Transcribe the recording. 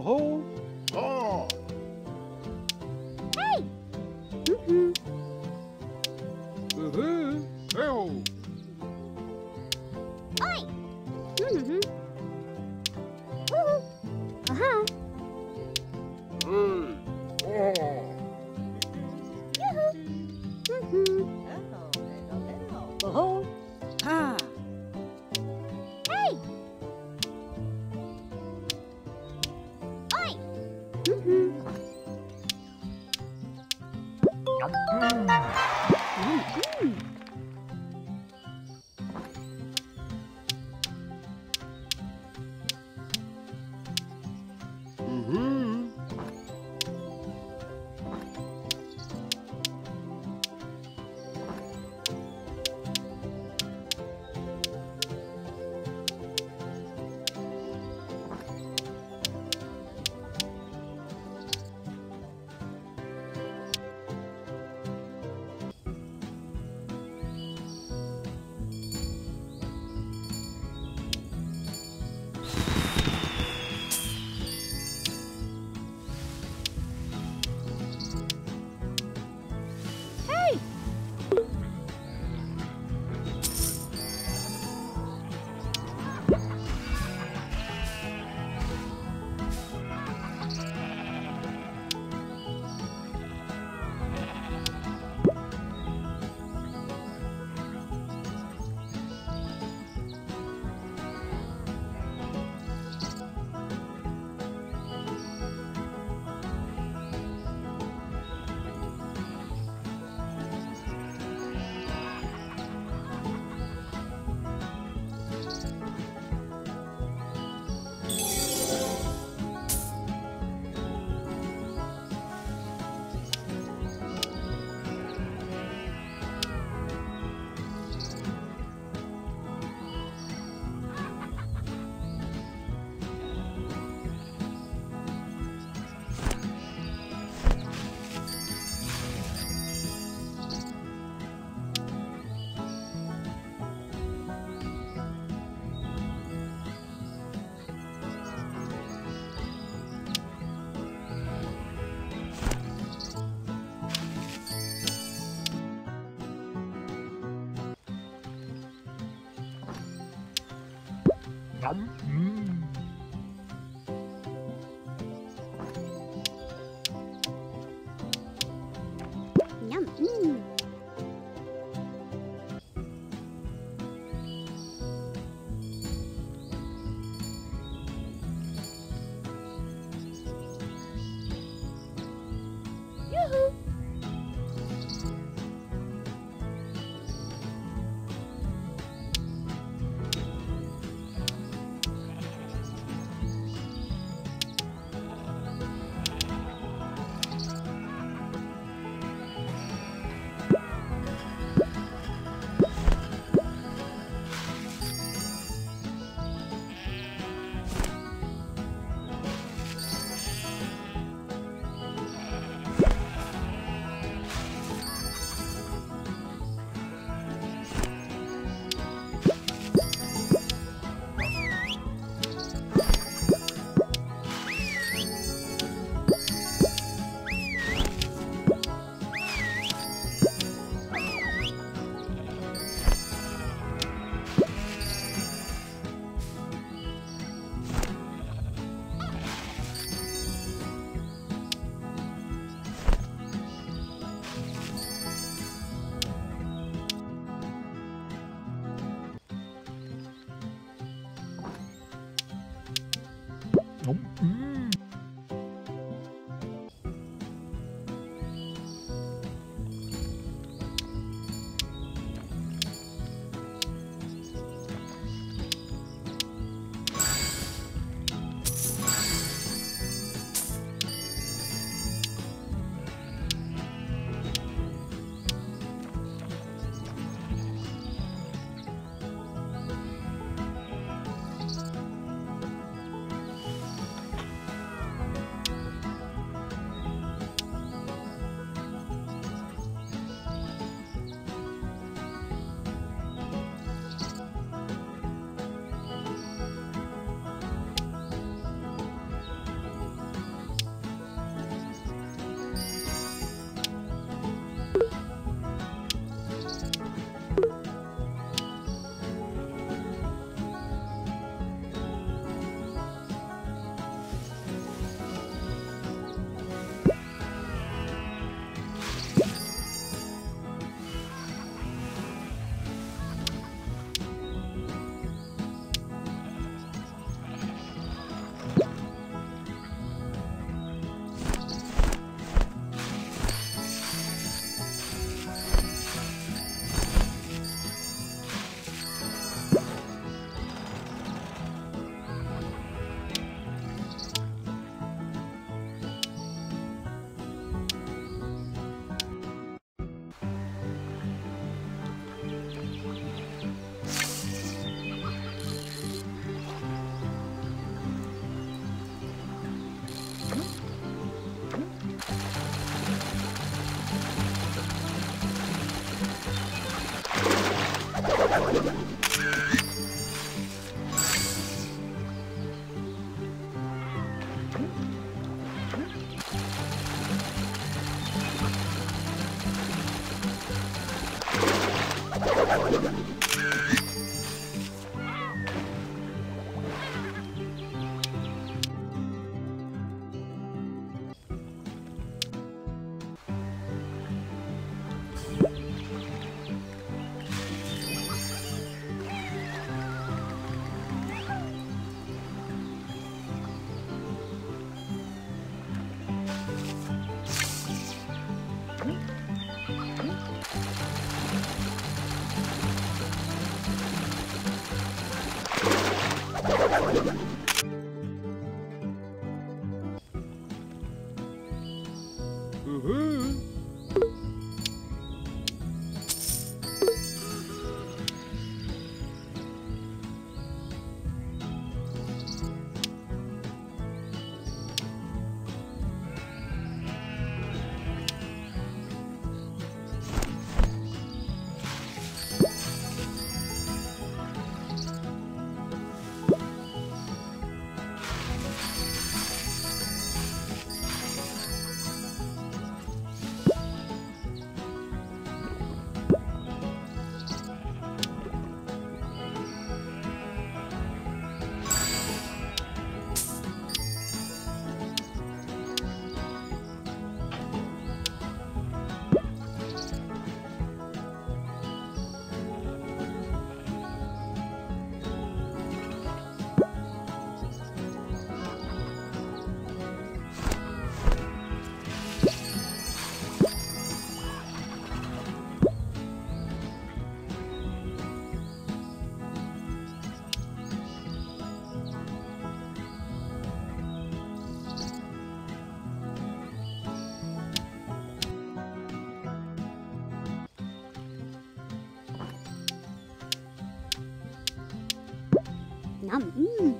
Oh. Mm. 嗯。嗯 Woohoo! nhầm. Mm.